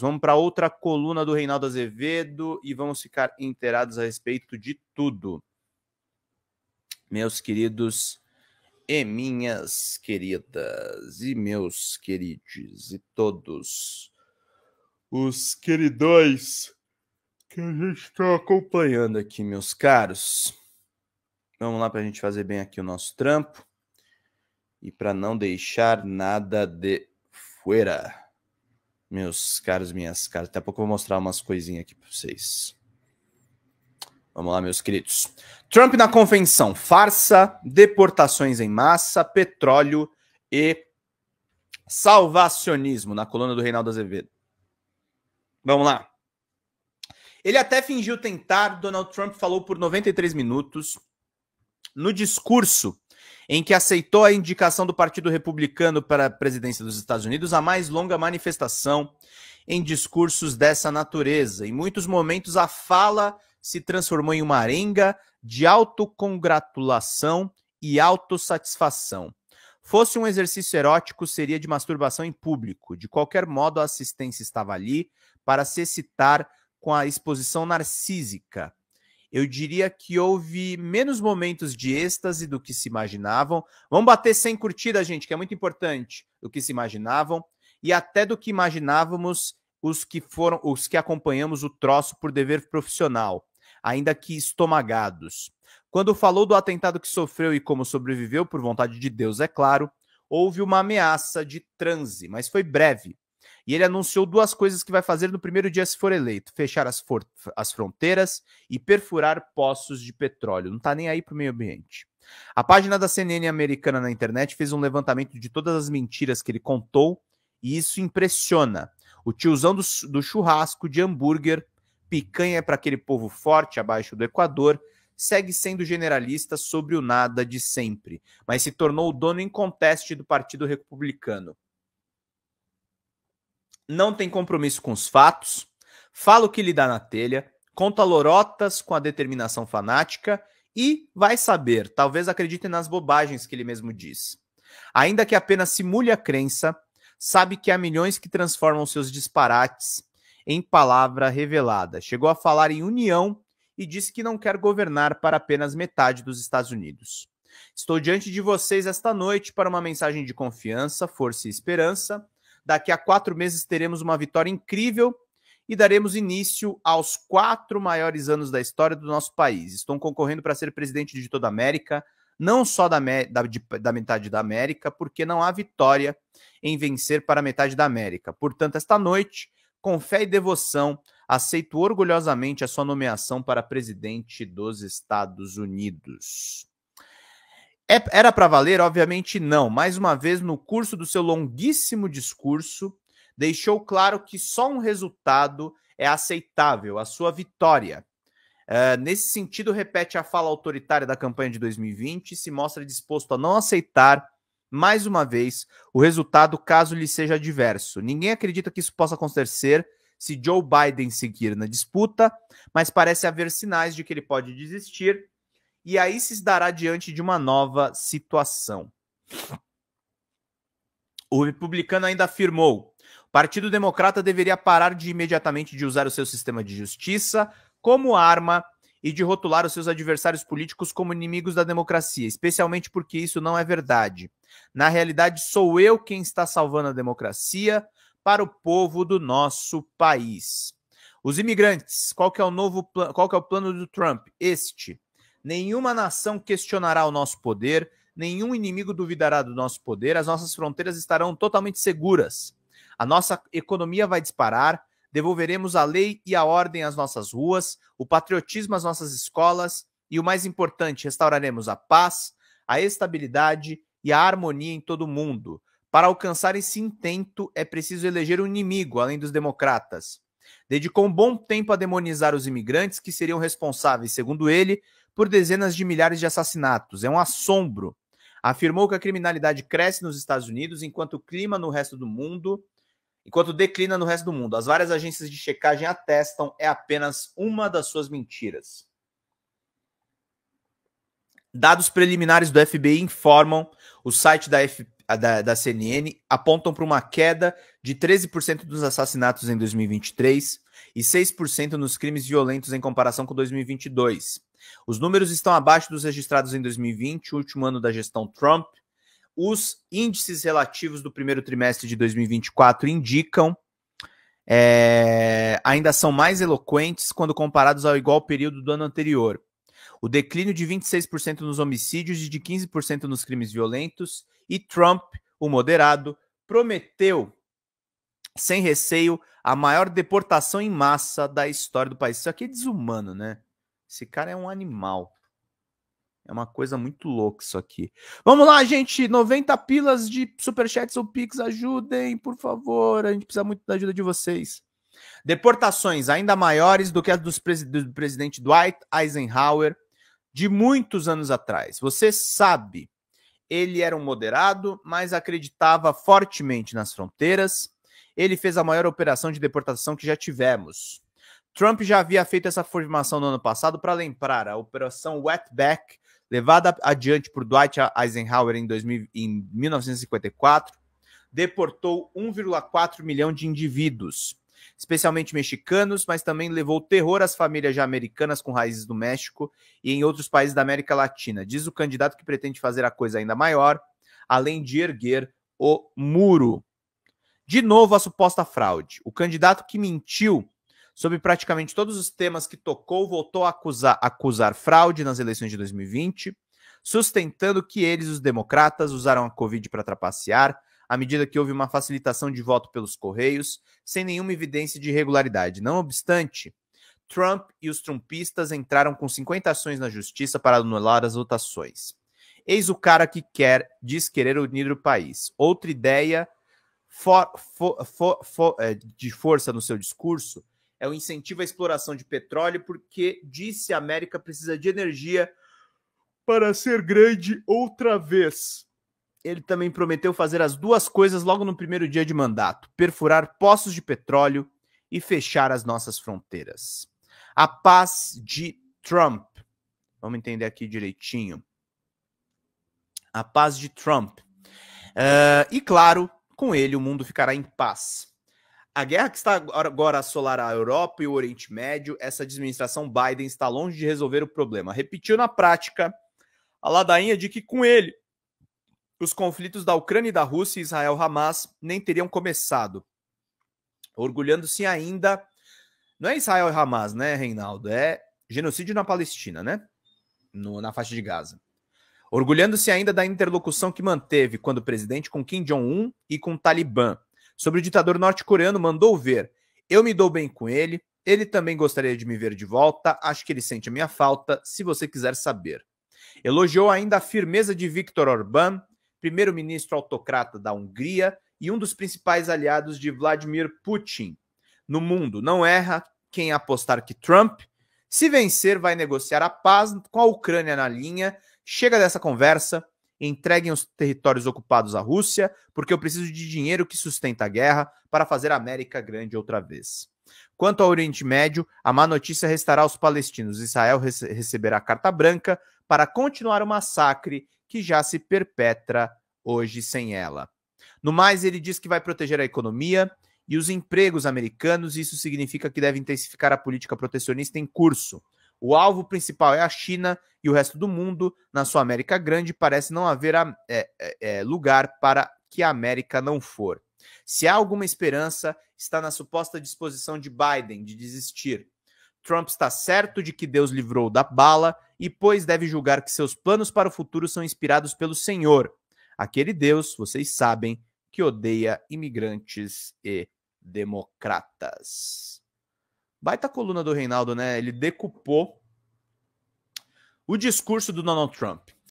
Vamos para outra coluna do Reinaldo Azevedo e vamos ficar inteirados a respeito de tudo. Meus queridos e minhas queridas, e meus queridos, e todos os queridões que a gente está acompanhando aqui, meus caros. Vamos lá para a gente fazer bem aqui o nosso trampo e para não deixar nada de fora meus caros, minhas caras. Daqui a pouco eu vou mostrar umas coisinhas aqui para vocês. Vamos lá, meus queridos. Trump na convenção. Farsa, deportações em massa, petróleo e salvacionismo, na coluna do Reinaldo Azevedo. Vamos lá. Ele até fingiu tentar. Donald Trump falou por 93 minutos. No discurso, em que aceitou a indicação do Partido Republicano para a presidência dos Estados Unidos, a mais longa manifestação em discursos dessa natureza. Em muitos momentos, a fala se transformou em uma arenga de autocongratulação e autossatisfação. Fosse um exercício erótico, seria de masturbação em público. De qualquer modo, a assistência estava ali para se excitar com a exposição narcísica eu diria que houve menos momentos de êxtase do que se imaginavam. Vamos bater sem curtida, gente, que é muito importante, do que se imaginavam, e até do que imaginávamos os que foram, os que acompanhamos o troço por dever profissional, ainda que estomagados. Quando falou do atentado que sofreu e como sobreviveu, por vontade de Deus, é claro, houve uma ameaça de transe, mas foi breve. E ele anunciou duas coisas que vai fazer no primeiro dia se for eleito: fechar as, for as fronteiras e perfurar poços de petróleo. Não está nem aí para o meio ambiente. A página da CNN americana na internet fez um levantamento de todas as mentiras que ele contou e isso impressiona. O tiozão do, do churrasco de hambúrguer, picanha para aquele povo forte abaixo do Equador, segue sendo generalista sobre o nada de sempre, mas se tornou o dono inconteste do Partido Republicano não tem compromisso com os fatos, fala o que lhe dá na telha, conta lorotas com a determinação fanática e vai saber, talvez acredite nas bobagens que ele mesmo diz. Ainda que apenas simule a crença, sabe que há milhões que transformam seus disparates em palavra revelada. Chegou a falar em união e disse que não quer governar para apenas metade dos Estados Unidos. Estou diante de vocês esta noite para uma mensagem de confiança, força e esperança Daqui a quatro meses teremos uma vitória incrível e daremos início aos quatro maiores anos da história do nosso país. Estão concorrendo para ser presidente de toda a América, não só da, da, de, da metade da América, porque não há vitória em vencer para a metade da América. Portanto, esta noite, com fé e devoção, aceito orgulhosamente a sua nomeação para presidente dos Estados Unidos. É, era para valer? Obviamente não. Mais uma vez, no curso do seu longuíssimo discurso, deixou claro que só um resultado é aceitável, a sua vitória. Uh, nesse sentido, repete a fala autoritária da campanha de 2020 e se mostra disposto a não aceitar, mais uma vez, o resultado caso lhe seja adverso. Ninguém acredita que isso possa acontecer se Joe Biden seguir na disputa, mas parece haver sinais de que ele pode desistir e aí se dará diante de uma nova situação. O republicano ainda afirmou: o Partido Democrata deveria parar de imediatamente de usar o seu sistema de justiça como arma e de rotular os seus adversários políticos como inimigos da democracia, especialmente porque isso não é verdade. Na realidade, sou eu quem está salvando a democracia para o povo do nosso país. Os imigrantes, qual que é o novo qual que é o plano do Trump? Este Nenhuma nação questionará o nosso poder, nenhum inimigo duvidará do nosso poder, as nossas fronteiras estarão totalmente seguras. A nossa economia vai disparar, devolveremos a lei e a ordem às nossas ruas, o patriotismo às nossas escolas e, o mais importante, restauraremos a paz, a estabilidade e a harmonia em todo o mundo. Para alcançar esse intento, é preciso eleger um inimigo, além dos democratas. Dedicou um bom tempo a demonizar os imigrantes que seriam responsáveis, segundo ele, por dezenas de milhares de assassinatos. É um assombro. Afirmou que a criminalidade cresce nos Estados Unidos enquanto o clima no resto do mundo, enquanto declina no resto do mundo. As várias agências de checagem atestam é apenas uma das suas mentiras. Dados preliminares do FBI informam, o site da, F, da, da CNN apontam para uma queda de 13% dos assassinatos em 2023 e 6% nos crimes violentos em comparação com 2022. Os números estão abaixo dos registrados em 2020, o último ano da gestão Trump. Os índices relativos do primeiro trimestre de 2024 indicam é, ainda são mais eloquentes quando comparados ao igual período do ano anterior. O declínio de 26% nos homicídios e de 15% nos crimes violentos, e Trump, o moderado, prometeu, sem receio, a maior deportação em massa da história do país. Isso aqui é desumano, né? Esse cara é um animal. É uma coisa muito louca isso aqui. Vamos lá, gente. 90 pilas de superchats ou pix. Ajudem, por favor. A gente precisa muito da ajuda de vocês. Deportações ainda maiores do que as dos do presidente Dwight Eisenhower de muitos anos atrás. Você sabe, ele era um moderado, mas acreditava fortemente nas fronteiras. Ele fez a maior operação de deportação que já tivemos. Trump já havia feito essa afirmação no ano passado para lembrar a Operação Wetback, levada adiante por Dwight Eisenhower em, 2000, em 1954, deportou 1,4 milhão de indivíduos, especialmente mexicanos, mas também levou terror às famílias já americanas com raízes do México e em outros países da América Latina. Diz o candidato que pretende fazer a coisa ainda maior, além de erguer o muro. De novo, a suposta fraude. O candidato que mentiu sobre praticamente todos os temas que tocou, voltou a acusar, acusar fraude nas eleições de 2020, sustentando que eles, os democratas, usaram a Covid para trapacear, à medida que houve uma facilitação de voto pelos Correios, sem nenhuma evidência de irregularidade. Não obstante, Trump e os trumpistas entraram com 50 ações na justiça para anular as votações. Eis o cara que quer, diz querer unir o país. Outra ideia for, for, for, é, de força no seu discurso é o incentivo à exploração de petróleo, porque disse a América precisa de energia para ser grande outra vez. Ele também prometeu fazer as duas coisas logo no primeiro dia de mandato: perfurar poços de petróleo e fechar as nossas fronteiras. A paz de Trump. Vamos entender aqui direitinho. A paz de Trump. Uh, e claro, com ele o mundo ficará em paz. A guerra que está agora a assolar a Europa e o Oriente Médio, essa administração Biden está longe de resolver o problema. Repetiu na prática a ladainha de que com ele os conflitos da Ucrânia e da Rússia e Israel-Hamas nem teriam começado. Orgulhando-se ainda, não é Israel e Hamas, né, Reinaldo? É genocídio na Palestina, né? No, na faixa de Gaza. Orgulhando-se ainda da interlocução que manteve quando presidente com Kim Jong-un e com o Talibã sobre o ditador norte-coreano, mandou ver: Eu me dou bem com ele, ele também gostaria de me ver de volta, acho que ele sente a minha falta, se você quiser saber. Elogiou ainda a firmeza de Viktor Orbán, primeiro-ministro autocrata da Hungria e um dos principais aliados de Vladimir Putin no mundo. Não erra quem apostar que Trump, se vencer, vai negociar a paz com a Ucrânia na linha. Chega dessa conversa, entreguem os territórios ocupados à Rússia, porque eu preciso de dinheiro que sustenta a guerra para fazer a América grande outra vez. Quanto ao Oriente Médio, a má notícia restará aos palestinos. Israel rece receberá carta branca para continuar o massacre que já se perpetra hoje sem ela. No mais, ele diz que vai proteger a economia e os empregos americanos, e isso significa que deve intensificar a política protecionista em curso. O alvo principal é a China e o resto do mundo, na sua América Grande, parece não haver a, é, é, é, lugar para que a América não for. Se há alguma esperança, está na suposta disposição de Biden de desistir. Trump está certo de que Deus livrou da bala e, pois, deve julgar que seus planos para o futuro são inspirados pelo Senhor, aquele Deus, vocês sabem, que odeia imigrantes e democratas. Baita coluna do Reinaldo, né? Ele decupou o discurso do Donald Trump.